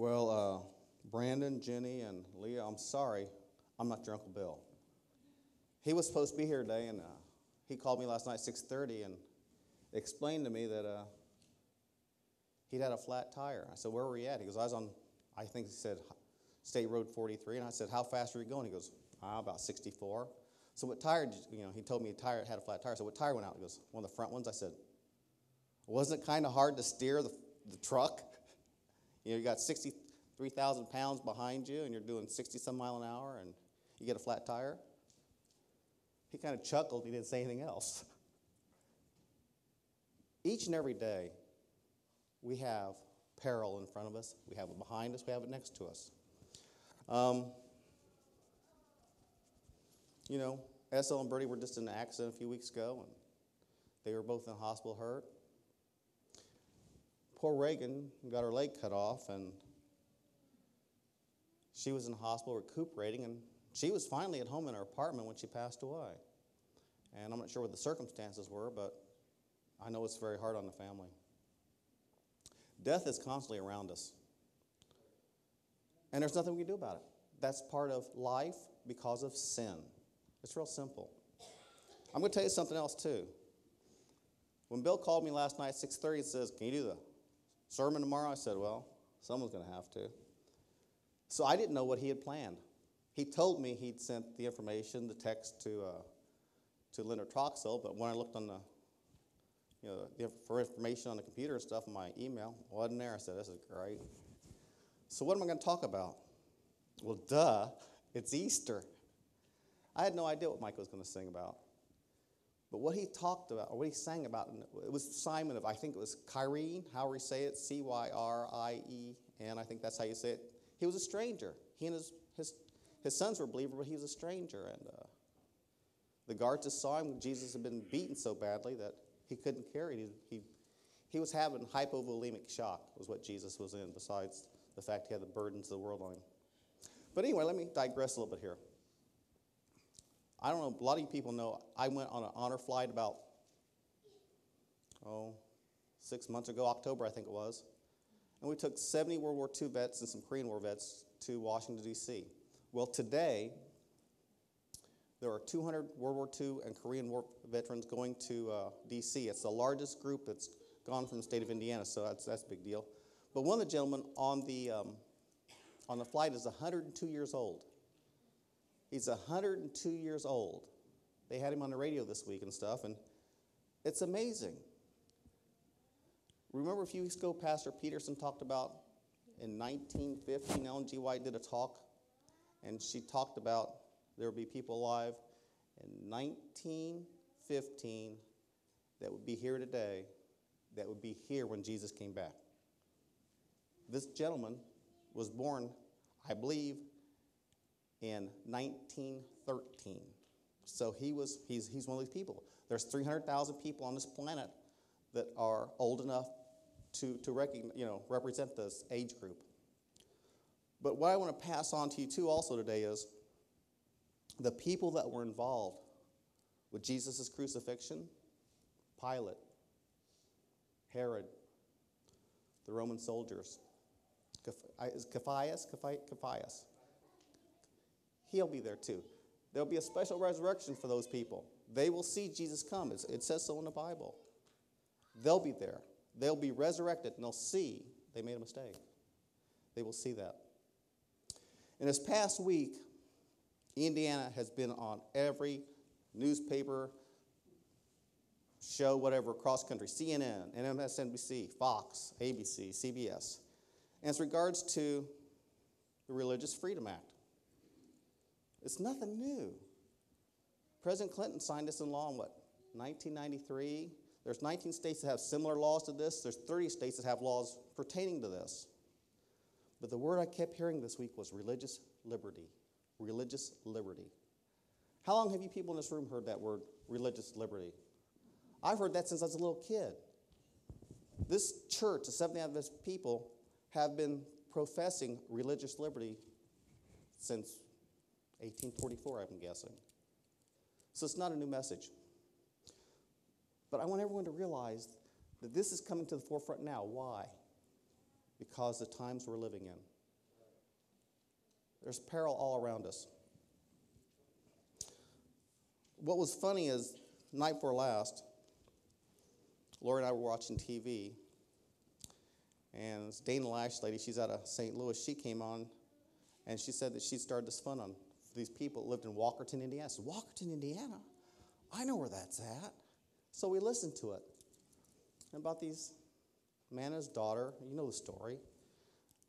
Well, uh, Brandon, Jenny, and Leah, I'm sorry, I'm not your Uncle Bill. He was supposed to be here today, and uh, he called me last night at 6:30 and explained to me that uh, he'd had a flat tire. I said, "Where were you at?" He goes, "I was on, I think he said, State Road 43." And I said, "How fast are you going?" He goes, ah, "About 64." So what tire? You know, he told me a tire had a flat tire. So what tire went out? He goes, "One of the front ones." I said, "Wasn't it kind of hard to steer the, the truck?" You know, you got 63,000 pounds behind you and you're doing 60 some mile an hour and you get a flat tire. He kind of chuckled. He didn't say anything else. Each and every day, we have peril in front of us. We have it behind us. We have it next to us. Um, you know, SL and Bertie were just in an accident a few weeks ago, and they were both in the hospital hurt poor Reagan got her leg cut off, and she was in the hospital recuperating, and she was finally at home in her apartment when she passed away. And I'm not sure what the circumstances were, but I know it's very hard on the family. Death is constantly around us, and there's nothing we can do about it. That's part of life because of sin. It's real simple. I'm going to tell you something else too. When Bill called me last night at 6:30 and says, "Can you do the sermon tomorrow? I said, Well, someone's going to have to. So I didn't know what he had planned. He told me he'd sent the information, the text to, uh, to Leonard Troxell, but when I looked on the, you know, for information on the computer and stuff in my email, wasn't there. I said, This is great. So what am I going to talk about? Well, duh, it's Easter. I had no idea what Mike was going to sing about. But what he talked about, or what he sang about, it was Simon of, I think it was Cyrene, how we say it, C Y R I E N, I think that's how you say it. He was a stranger. He and his, his, his sons were believers, but he was a stranger. And uh, the guards just saw him. Jesus had been beaten so badly that he couldn't carry it. He, he, he was having hypovolemic shock, was what Jesus was in, besides the fact he had the burdens of the world on him. But anyway, let me digress a little bit here. I don't know, a lot of people know I went on an honor flight about, oh, six months ago, October, I think it was. And we took 70 World War II vets and some Korean War vets to Washington, D.C. Well, today, there are 200 World War II and Korean War veterans going to uh, D.C. It's the largest group that's gone from the state of Indiana, so that's, that's a big deal. But one of the gentlemen on the, um, on the flight is 102 years old. He's 102 years old. They had him on the radio this week and stuff, and it's amazing. Remember a few weeks ago, Pastor Peterson talked about in 1915, Ellen G. White did a talk, and she talked about there would be people alive in 1915 that would be here today, that would be here when Jesus came back. This gentleman was born, I believe, in 1913. So he was, he's, he's one of these people. There's 300,000 people on this planet that are old enough to, to recognize, you know, represent this age group. But what I want to pass on to you too also today is the people that were involved with Jesus' crucifixion, Pilate, Herod, the Roman soldiers, Caiaphas, Caiaphas, he'll be there too. There'll be a special resurrection for those people. They will see Jesus come. It's, it says so in the Bible. They'll be there. They'll be resurrected and they'll see they made a mistake. They will see that. In this past week, Indiana has been on every newspaper, show, whatever, cross country CNN, MSNBC, Fox, ABC, CBS. And it's regards to the Religious Freedom Act. It's nothing new. President Clinton signed this in law in what, 1993? There's 19 states that have similar laws to this. There's 30 states that have laws pertaining to this. But the word I kept hearing this week was religious liberty. Religious liberty. How long have you people in this room heard that word, religious liberty? I've heard that since I was a little kid. This church, the Seventh Adventist people, have been professing religious liberty since 1844, I'm guessing. So it's not a new message. But I want everyone to realize that this is coming to the forefront now. Why? because the times we're living in. There's peril all around us. What was funny is, night before last, Laura and I were watching TV, and Dana Loesch lady, she's out of St. Louis, she came on and she said that she started this fun on these people lived in Walkerton, Indiana. I said, Walkerton, Indiana? I know where that's at. So we listened to it. And About these man and his daughter, you know the story.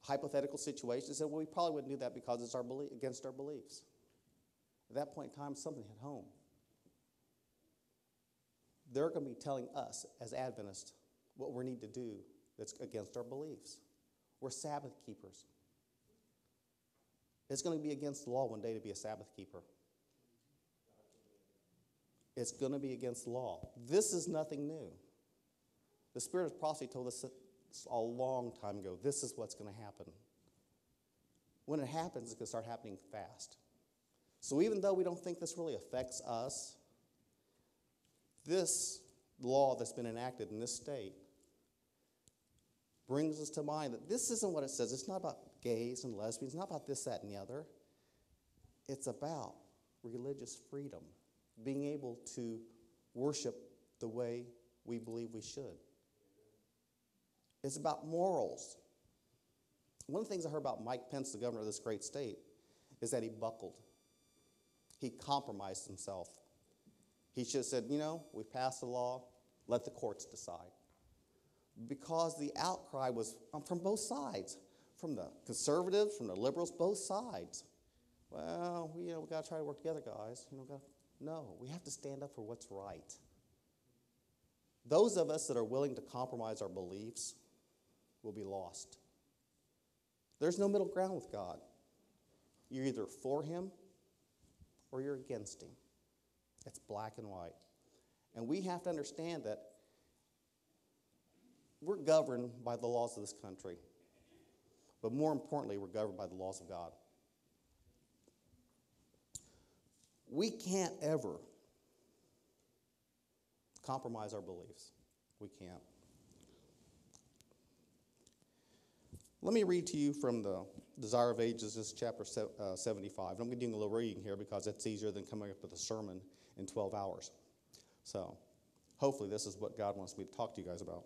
Hypothetical situation. Said, well, we probably wouldn't do that because it's our belie- against our beliefs. At that point in time, something hit home. They're going to be telling us as Adventists what we need to do that's against our beliefs. We're Sabbath keepers. It's going to be against the law one day to be a Sabbath keeper. It's going to be against the law. This is nothing new. The Spirit of prophecy told us a long time ago this is what's going to happen. When it happens, it's going to start happening fast. So even though we don't think this really affects us, this law that's been enacted in this state brings us to mind that this isn't what it says. It's not about gays and lesbians, not about this, that, and the other. It's about religious freedom, being able to worship the way we believe we should. It's about morals. One of the things I heard about Mike Pence, the governor of this great state, is that he buckled. He compromised himself. He should have said, you know, we passed the law, let the courts decide. Because the outcry was from both sides, from the conservatives, from the liberals, both sides. Well, we, you know, we got to try to work together, guys. You know, gotta, no, we have to stand up for what's right. Those of us that are willing to compromise our beliefs will be lost. There's no middle ground with God. You're either for Him or you're against Him. It's black and white. And we have to understand that we're governed by the laws of this country. But more importantly, we're governed by the laws of God. We can't ever compromise our beliefs. We can't. Let me read to you from the Desire of Ages, this chapter uh, 75. I'm going to do a little reading here because it's easier than coming up with a sermon in 12 hours. So, hopefully, this is what God wants me to talk to you guys about.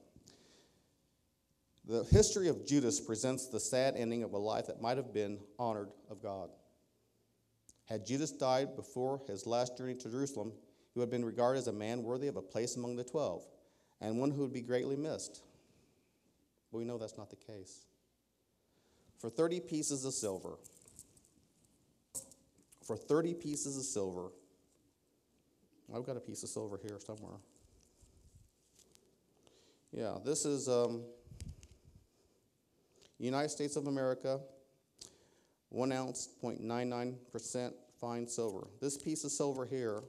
The history of Judas presents the sad ending of a life that might have been honored of God. Had Judas died before his last journey to Jerusalem, he would have been regarded as a man worthy of a place among the twelve and one who would be greatly missed. But we know that's not the case. For 30 pieces of silver, for 30 pieces of silver, I've got a piece of silver here somewhere. Yeah, this is um, United States of America, one ounce, 0.99% fine silver. This piece of silver here,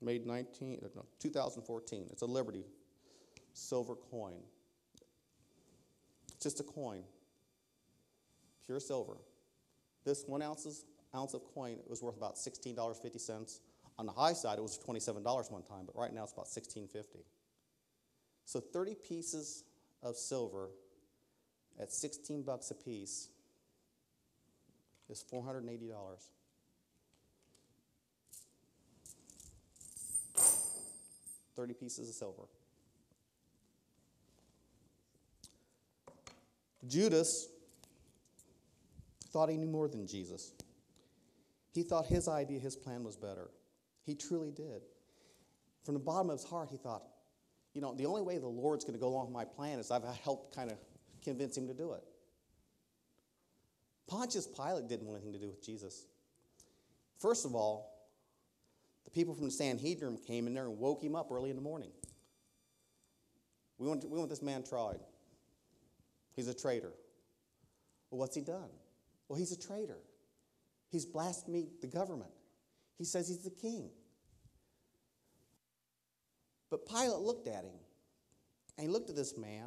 made 19, uh, no, 2014. It's a Liberty silver coin. Just a coin, pure silver. This one ounces, ounce of coin was worth about $16.50. On the high side, it was $27 one time, but right now it's about $16.50. So 30 pieces of silver at 16 bucks a piece is $480. Thirty pieces of silver. Judas thought he knew more than Jesus. He thought his idea, his plan was better. He truly did. From the bottom of his heart, he thought, you know, the only way the Lord's going to go along with my plan is I've helped kind of convince him to do it. Pontius Pilate didn't want anything to do with Jesus. First of all, the people from the Sanhedrin came in there and woke him up early in the morning. We want, we want this man tried. He's a traitor. Well, what's he done? Well, he's a traitor. He's blasphemed the government. He says he's the king. But Pilate looked at him, and he looked at this man,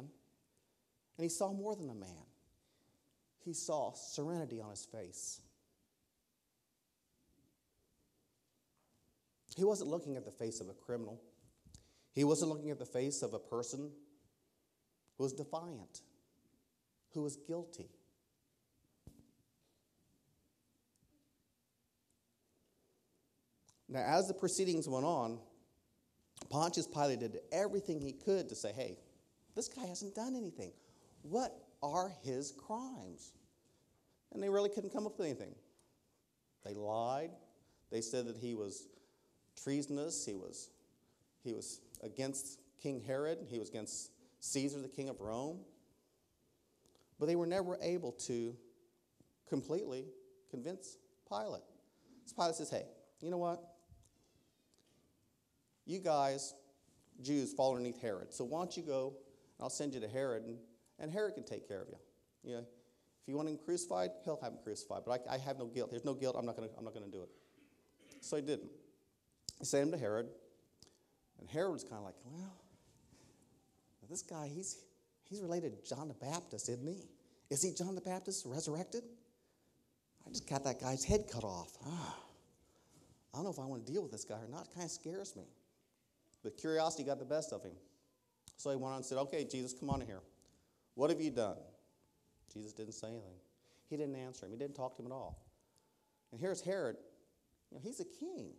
and he saw more than a man. He saw serenity on his face. He wasn't looking at the face of a criminal. He wasn't looking at the face of a person who was defiant, who was guilty. Now, as the proceedings went on, Pontius Pilate did everything he could to say, hey, this guy hasn't done anything. What are his crimes? And they really couldn't come up with anything. They lied. They said that he was treasonous. He was, he was against King Herod. He was against Caesar, the king of Rome. But they were never able to completely convince Pilate. So Pilate says, hey, you know what? You guys, Jews, fall underneath Herod. So why don't you go, and I'll send you to Herod, and, and Herod can take care of you. You know, if you want him crucified, he'll have him crucified. But I, I have no guilt. There's no guilt. I'm not going to do it. So he didn't. He sent him to Herod. And Herod was kind of like, well, this guy, he's, he's related to John the Baptist, isn't he? Is he John the Baptist resurrected? I just got that guy's head cut off. Ah, I don't know if I want to deal with this guy or not. It kind of scares me. But curiosity got the best of him. So he went on and said, Okay, Jesus, come on in here. What have you done? Jesus didn't say anything. He didn't answer him. He didn't talk to him at all. And here's Herod. You know, he's a king.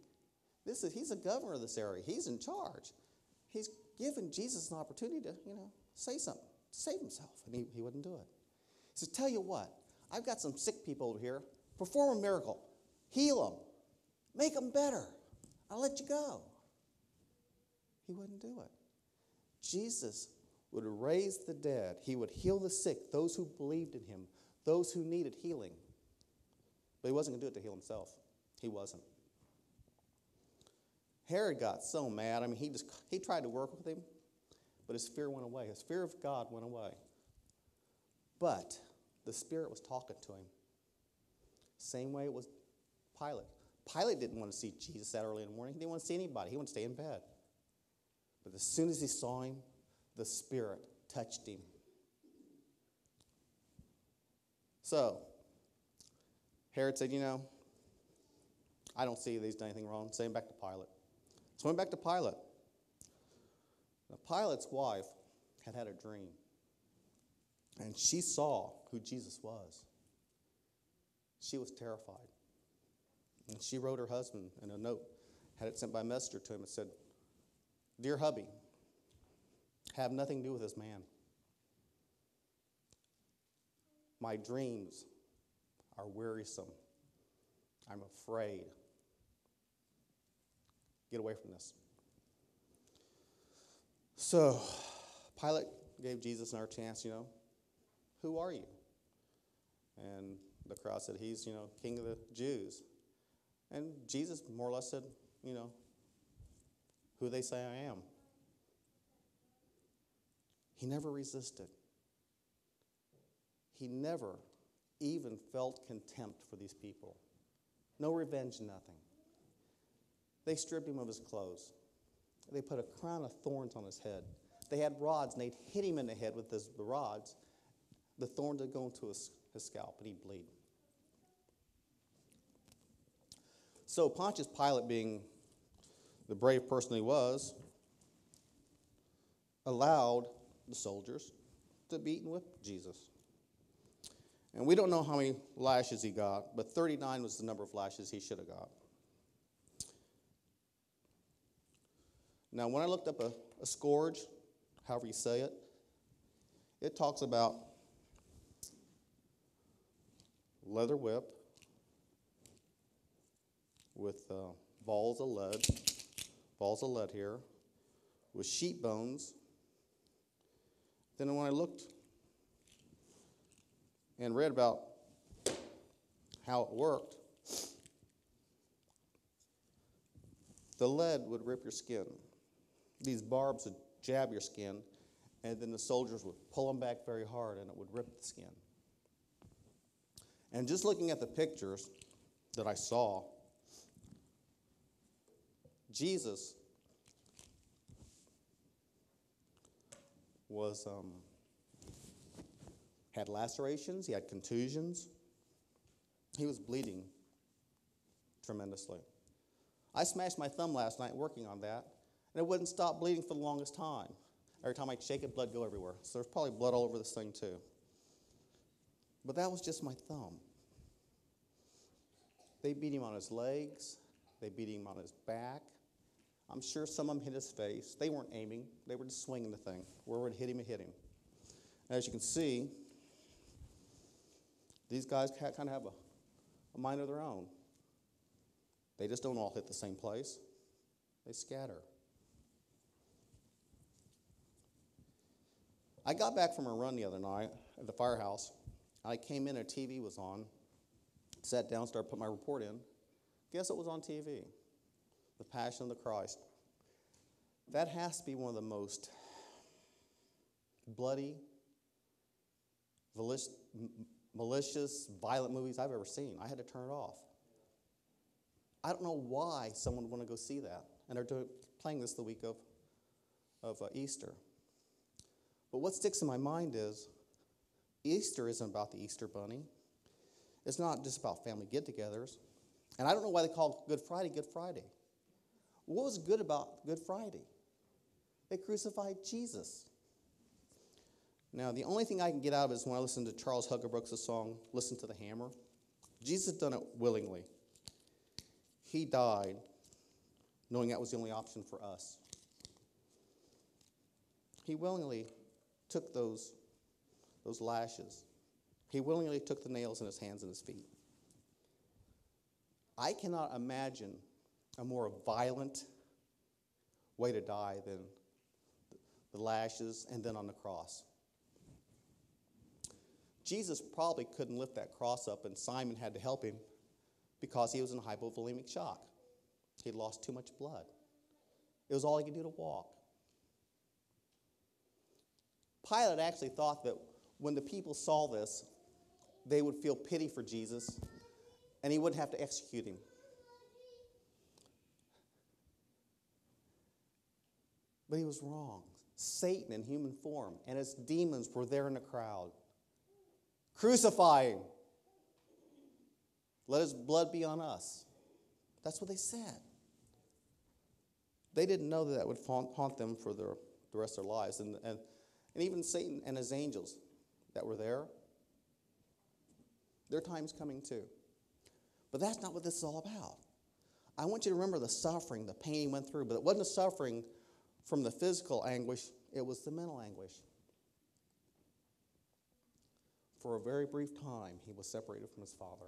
This is, he's a governor of this area. He's in charge. He's given Jesus an opportunity to, you know, say something, save himself. And he, he wouldn't do it. He said, Tell you what, I've got some sick people over here. Perform a miracle. Heal them. Make them better. I'll let you go. He wouldn't do it. Jesus would raise the dead, he would heal the sick, those who believed in him, those who needed healing. But he wasn't going to do it to heal himself. He wasn't. Herod got so mad. I mean, he just he tried to work with him, but his fear went away. His fear of God went away. But the Spirit was talking to him. Same way it was Pilate. Pilate didn't want to see Jesus that early in the morning. He didn't want to see anybody. He wanted to stay in bed. But as soon as he saw him, the Spirit touched him. So, Herod said, You know, I don't see he's done anything wrong. Send him back to Pilate. So, went back to Pilate. Now, Pilate's wife had had a dream, and she saw who Jesus was. She was terrified. And she wrote her husband in a note, had it sent by messenger to him, and said, Dear hubby, have nothing to do with this man. My dreams are wearisome. I'm afraid. Get away from this. So, Pilate gave Jesus another chance, you know, who are you? And the crowd said, He's, you know, king of the Jews. And Jesus more or less said, you know, who they say I am. He never resisted. He never even felt contempt for these people. No revenge, nothing. They stripped him of his clothes. They put a crown of thorns on his head. They had rods and they'd hit him in the head with this, the rods. The thorns would go into his, his scalp and he'd bleed. So Pontius Pilate, being the brave person he was, allowed the soldiers to beat and whip Jesus. And we don't know how many lashes he got, but 39 was the number of lashes he should have got. Now, when I looked up a, a scourge, however you say it, it talks about leather whip with uh, balls of lead, balls of lead here, with sheep bones. Then when I looked and read about how it worked, the lead would rip your skin. These barbs would jab your skin, and then the soldiers would pull them back very hard, and it would rip the skin. And just looking at the pictures that I saw, Jesus was um, had lacerations, he had contusions, he was bleeding tremendously. I smashed my thumb last night working on that, and it wouldn't stop bleeding for the longest time. Every time I shake it, blood go everywhere. So there's probably blood all over this thing too. But that was just my thumb. They beat him on his legs. They beat him on his back. I'm sure some of them hit his face. They weren't aiming, they were just swinging the thing. Wherever it hit him, it hit him. As you can see, these guys kind of have a, a mind of their own. They just don't all hit the same place, they scatter. I got back from a run the other night at the firehouse. I came in, a TV was on, sat down, started putting my report in. Guess what was on TV? The Passion of the Christ. That has to be one of the most bloody, malicious, violent movies I've ever seen. I had to turn it off. I don't know why someone would want to go see that. And they're doing, playing this the week of, of uh, Easter. But what sticks in my mind is Easter isn't about the Easter bunny. It's not just about family get togethers. And I don't know why they call Good Friday Good Friday. What was good about Good Friday? They crucified Jesus. Now, the only thing I can get out of it is when I listen to Charles Hugelbrooks' song, Listen to the Hammer. Jesus done it willingly. He died knowing that was the only option for us. He willingly took those, those lashes. He willingly took the nails in his hands and his feet. I cannot imagine a more violent way to die than the lashes and then on the cross. Jesus probably couldn't lift that cross up, and Simon had to help him because he was in hypovolemic shock. He'd lost too much blood. It was all he could do to walk. Pilate actually thought that when the people saw this, they would feel pity for Jesus and he wouldn't have to execute him. But he was wrong. Satan in human form and his demons were there in the crowd. Crucifying. Let his blood be on us. That's what they said. They didn't know that that would haunt them for their, the rest of their lives. And, and, and even Satan and his angels that were there, their time's coming too. But that's not what this is all about. I want you to remember the suffering, the pain he went through, but it wasn't a suffering from the physical anguish, it was the mental anguish. For a very brief time, he was separated from his father.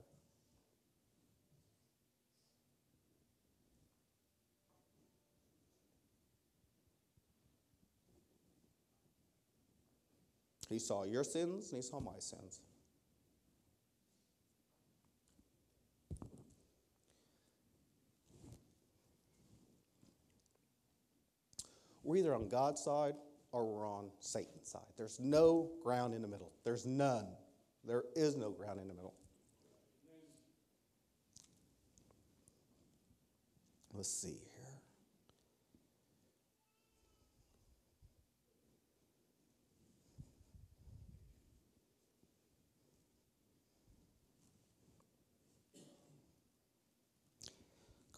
He saw your sins and he saw my sins. We're either on God's side or we're on Satan's side. There's no ground in the middle. There's none. There is no ground in the middle. Let's see here.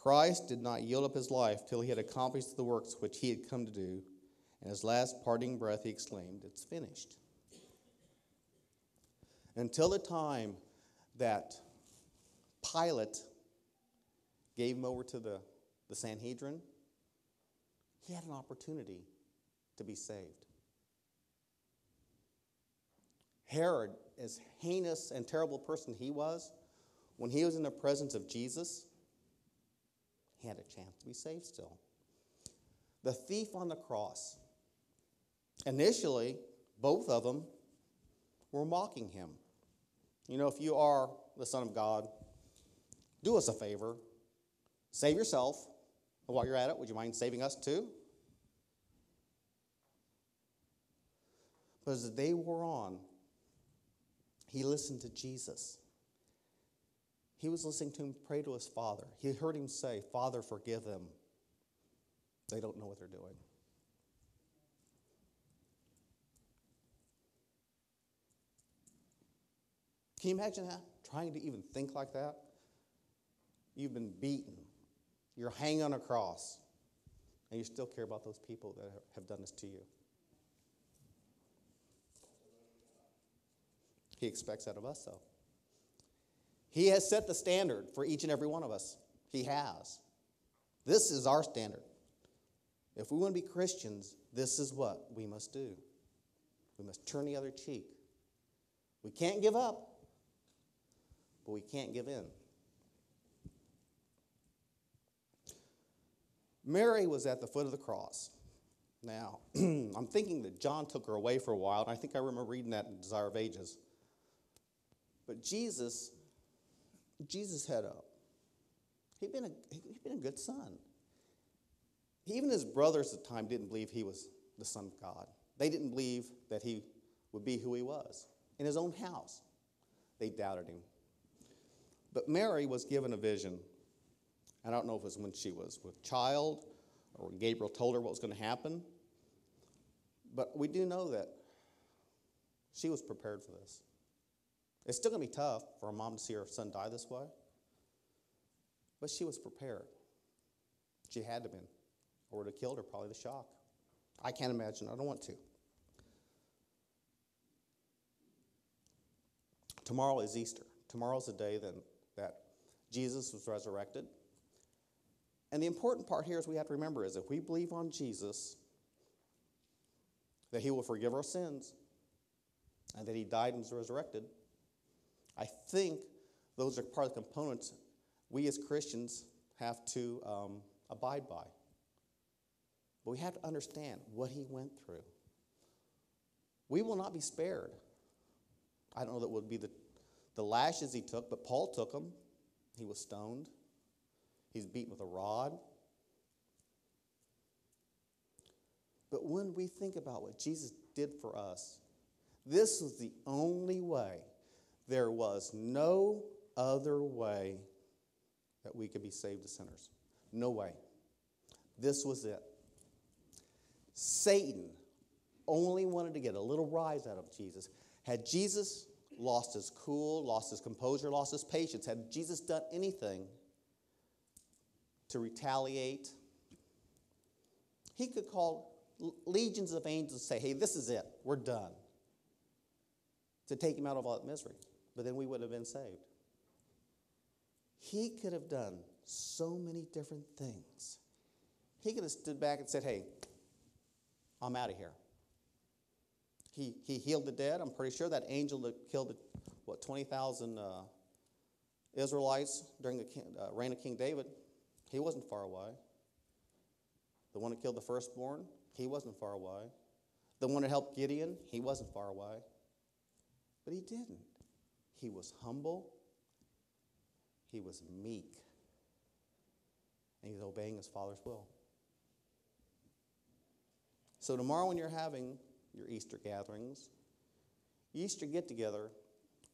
Christ did not yield up his life till he had accomplished the works which he had come to do. And his last parting breath, he exclaimed, It's finished. Until the time that Pilate gave him over to the, the Sanhedrin, he had an opportunity to be saved. Herod, as heinous and terrible a person he was, when he was in the presence of Jesus, he had a chance to be saved still. The thief on the cross, initially, both of them were mocking him. You know, if you are the Son of God, do us a favor, save yourself. And while you're at it, would you mind saving us too? But as the day wore on, he listened to Jesus. He was listening to him pray to his father. He heard him say, Father, forgive them. They don't know what they're doing. Can you imagine that? Trying to even think like that? You've been beaten. You're hanging on a cross. And you still care about those people that have done this to you. He expects that of us, though. He has set the standard for each and every one of us. He has. This is our standard. If we want to be Christians, this is what we must do. We must turn the other cheek. We can't give up, but we can't give in. Mary was at the foot of the cross. Now, I'm thinking that John took her away for a while, and I think I remember reading that in Desire of Ages. But Jesus, Jesus had a, he'd been a, he'd been a good son. Even his brothers at the time didn't believe he was the Son of God. They didn't believe that he would be who he was. In his own house, they doubted him. But Mary was given a vision. I don't know if it was when she was with child or when Gabriel told her what was going to happen. But we do know that she was prepared for this. It's still going to be tough for a mom to see her son die this way. But she was prepared. She had to be, or would have killed her, probably the shock. I can't imagine. I don't want to. Tomorrow is Easter. Tomorrow's the day that, that Jesus was resurrected. And the important part here is we have to remember is if we believe on Jesus, that he will forgive our sins, and that he died and was resurrected, I think those are part of the components we as Christians have to um, abide by. But we have to understand what he went through. We will not be spared. I don't know that would be the, the lashes he took, but Paul took them. He was stoned, he's beaten with a rod. But when we think about what Jesus did for us, this was the only way. There was no other way that we could be saved as sinners. No way. This was it. Satan only wanted to get a little rise out of Jesus. Had Jesus lost his cool, lost his composure, lost his patience, had Jesus done anything to retaliate, he could call legions of angels and say, hey, this is it, we're done, to take him out of all that misery. But then we wouldn't have been saved. He could have done so many different things. He could have stood back and said, hey, I'm out of here. He, he healed the dead. I'm pretty sure that angel that killed, the, what, 20,000 uh, Israelites during the uh, reign of King David, he wasn't far away. The one that killed the firstborn, he wasn't far away. The one that helped Gideon, he wasn't far away. But he didn't. He was humble, he was meek, and he's obeying his Father's will. So, tomorrow, when you're having your Easter gatherings, Easter get together,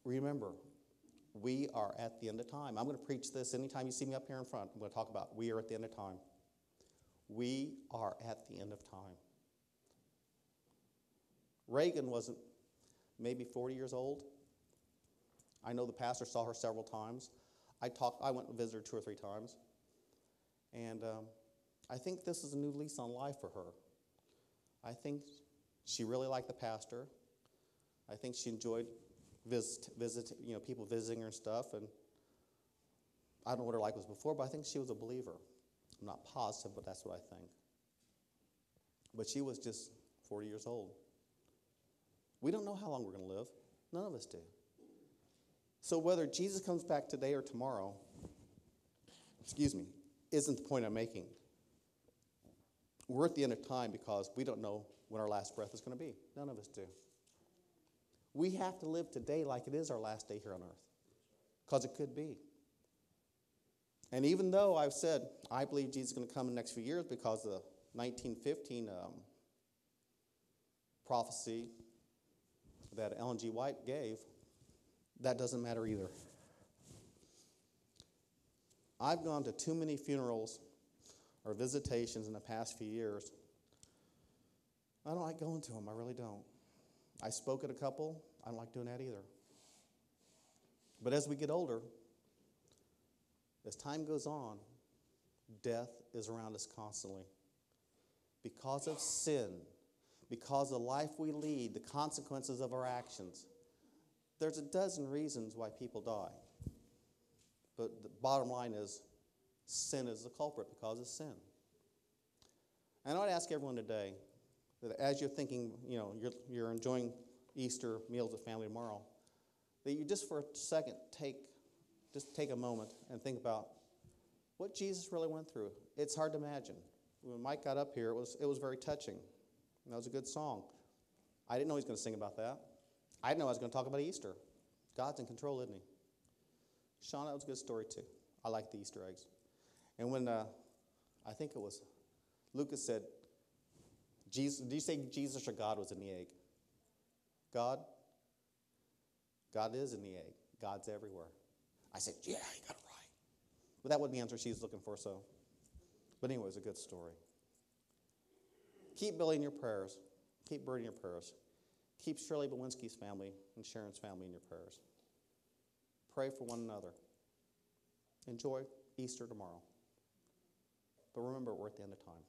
remember, we are at the end of time. I'm going to preach this anytime you see me up here in front. I'm going to talk about we are at the end of time. We are at the end of time. Reagan wasn't maybe 40 years old. I know the pastor saw her several times. I talked. I went and visited her two or three times, and um, I think this is a new lease on life for her. I think she really liked the pastor. I think she enjoyed visit, visit, you know, people visiting her and stuff. And I don't know what her life was before, but I think she was a believer. I'm not positive, but that's what I think. But she was just 40 years old. We don't know how long we're going to live. None of us do. So whether Jesus comes back today or tomorrow, excuse me, isn't the point I'm making. We're at the end of time because we don't know when our last breath is going to be. None of us do. We have to live today like it is our last day here on earth because it could be. And even though I've said I believe Jesus is going to come in the next few years because the 1915 um, prophecy that Ellen G. White gave, that doesn't matter either. I've gone to too many funerals or visitations in the past few years. I don't like going to them, I really don't. I spoke at a couple, I don't like doing that either. But as we get older, as time goes on, death is around us constantly. Because of sin, because of the life we lead, the consequences of our actions, There's a dozen reasons why people die. But the bottom line is sin is the culprit because of sin. And I would ask everyone today that as you're thinking, you know, you're, you're enjoying Easter meals with family tomorrow, that you just for a second take, just take a moment and think about what Jesus really went through. It's hard to imagine. When Mike got up here, it was, it was very touching. And that was a good song. I didn't know he was going to sing about that. I didn't know I was going to talk about Easter. God's in control, isn't he? Sean, that was a good story too. I like the Easter eggs. And when uh, I think it was Lucas said, Jesus, did you say Jesus or God was in the egg? God? God is in the egg. God's everywhere. I said, yeah, you got it right. But that wasn't the answer she was looking for, so. But anyway, it was a good story. Keep building your prayers. Keep burning your prayers. Keep Shirley Bowinski's family and Sharon's family in your prayers. Pray for one another. Enjoy Easter tomorrow. But remember, we're at the end of time.